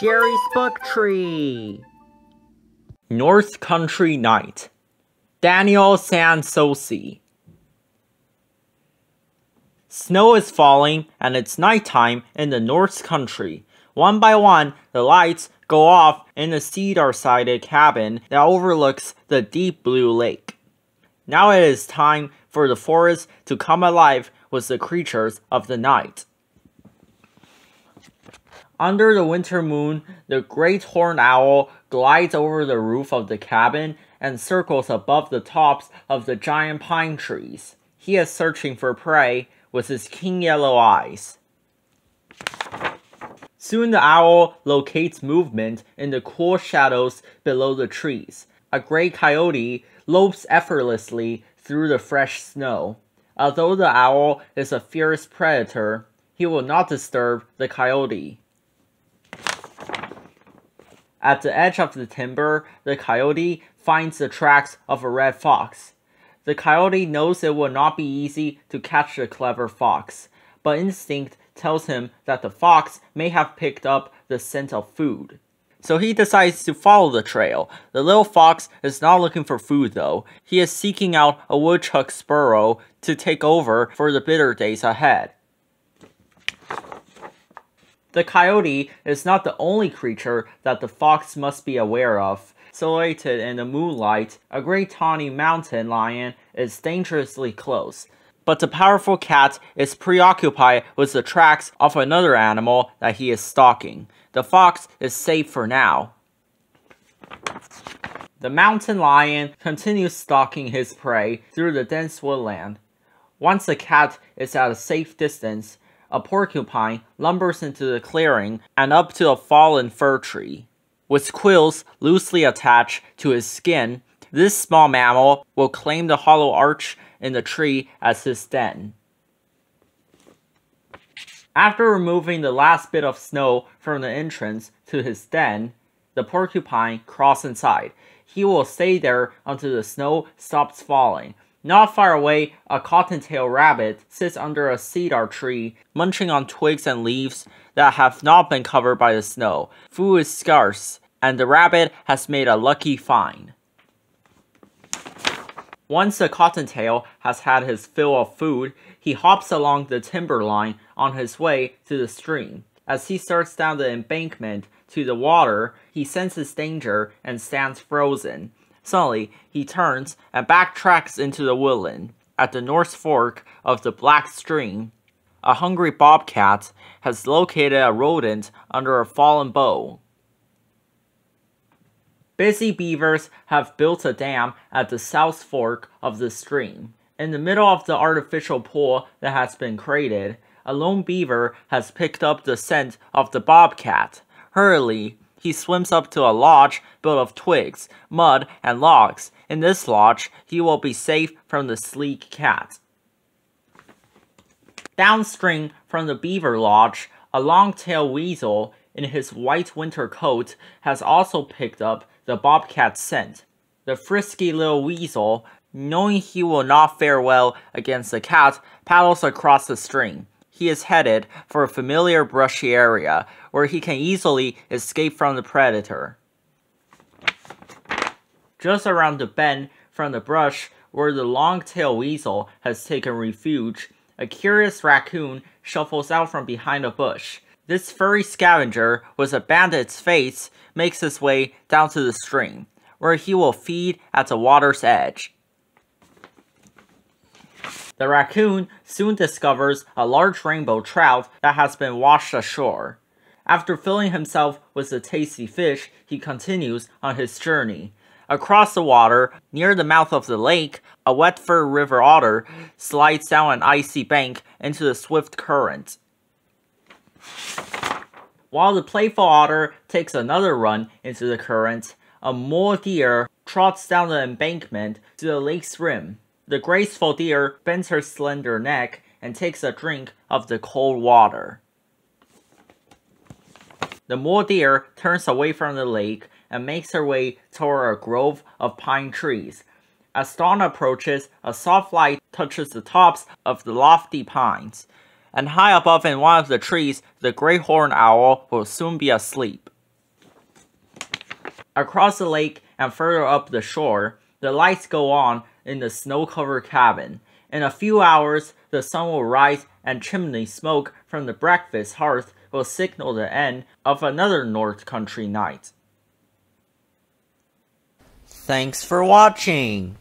Jerry's Book Tree. North Country Night. Daniel San Souci. Snow is falling and it's nighttime in the North Country. One by one, the lights go off in the cedar sided cabin that overlooks the deep blue lake. Now it is time for the forest to come alive with the creatures of the night. Under the winter moon, the great horned owl glides over the roof of the cabin and circles above the tops of the giant pine trees. He is searching for prey with his keen yellow eyes. Soon the owl locates movement in the cool shadows below the trees. A gray coyote lopes effortlessly through the fresh snow. Although the owl is a fierce predator, he will not disturb the coyote. At the edge of the timber, the coyote finds the tracks of a red fox. The coyote knows it will not be easy to catch the clever fox, but instinct tells him that the fox may have picked up the scent of food. So he decides to follow the trail. The little fox is not looking for food though. He is seeking out a woodchuck's burrow to take over for the bitter days ahead. The coyote is not the only creature that the fox must be aware of. Silhouetted in the moonlight, a great tawny mountain lion is dangerously close. But the powerful cat is preoccupied with the tracks of another animal that he is stalking. The fox is safe for now. The mountain lion continues stalking his prey through the dense woodland. Once the cat is at a safe distance, a porcupine lumbers into the clearing and up to a fallen fir tree. With quills loosely attached to his skin, this small mammal will claim the hollow arch in the tree as his den. After removing the last bit of snow from the entrance to his den, the porcupine crawls inside. He will stay there until the snow stops falling, not far away, a cottontail rabbit sits under a cedar tree, munching on twigs and leaves that have not been covered by the snow. Food is scarce, and the rabbit has made a lucky find. Once the cottontail has had his fill of food, he hops along the timberline on his way to the stream. As he starts down the embankment to the water, he senses danger and stands frozen. Suddenly, he turns and backtracks into the woodland. At the north fork of the Black Stream, a hungry bobcat has located a rodent under a fallen bough. Busy beavers have built a dam at the south fork of the stream. In the middle of the artificial pool that has been created, a lone beaver has picked up the scent of the bobcat. Hurriedly, he swims up to a lodge built of twigs, mud, and logs. In this lodge, he will be safe from the sleek cat. Downstream from the beaver lodge, a long-tailed weasel in his white winter coat has also picked up the bobcat's scent. The frisky little weasel, knowing he will not fare well against the cat, paddles across the stream he is headed for a familiar brushy area where he can easily escape from the predator. Just around the bend from the brush where the long-tailed weasel has taken refuge, a curious raccoon shuffles out from behind a bush. This furry scavenger with a bandit's face makes his way down to the stream, where he will feed at the water's edge. The raccoon soon discovers a large rainbow trout that has been washed ashore. After filling himself with the tasty fish, he continues on his journey. Across the water, near the mouth of the lake, a wet fur river otter slides down an icy bank into the swift current. While the playful otter takes another run into the current, a mule deer trots down the embankment to the lake's rim. The graceful deer bends her slender neck and takes a drink of the cold water. The mule deer turns away from the lake and makes her way toward a grove of pine trees. As dawn approaches, a soft light touches the tops of the lofty pines, and high above in one of the trees, the great horned owl will soon be asleep. Across the lake and further up the shore, the lights go on in the snow-covered cabin. In a few hours, the sun will rise and chimney smoke from the breakfast hearth will signal the end of another North Country night. Thanks for watching!